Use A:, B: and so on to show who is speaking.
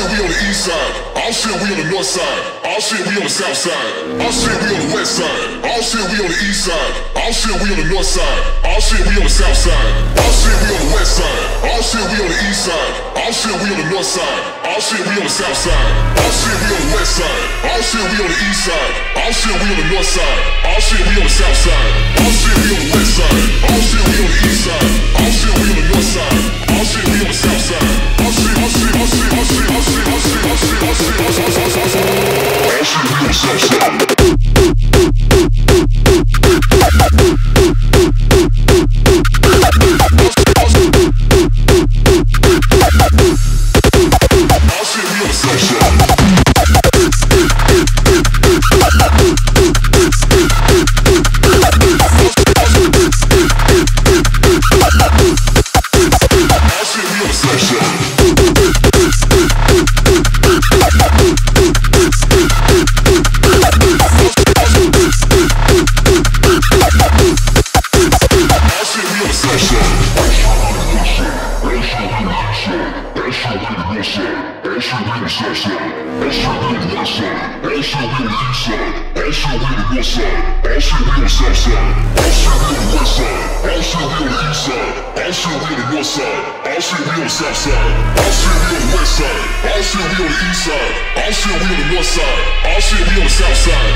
A: shit, we on the east side. All shit, we on the north side. All shit, we on the south side. All shit, we on the west side. All shit, we on the east side. All shit, we on the north side. All shit, we on the south side. All shit, we on the west side. All shit, we on the east side. All shit, we on the north side. All shit, we on the south side. All shit, we on the west side. All shit, we on the east side. All shit, we on the north side. All shit, we on the south side. All shit, we on the west side. All shit, we on the east side. Yourself sound. shit in South Side, all shit we on West Side, all shit we on East Side, all shit we on West Side, all shit we on South Side, all shit we on West Side, all shit we on East Side, all shit we on West Side, all shit we on South Side, all shit we on West Side, all shit we on East Side, all shit we on West Side, all shit we on South Side.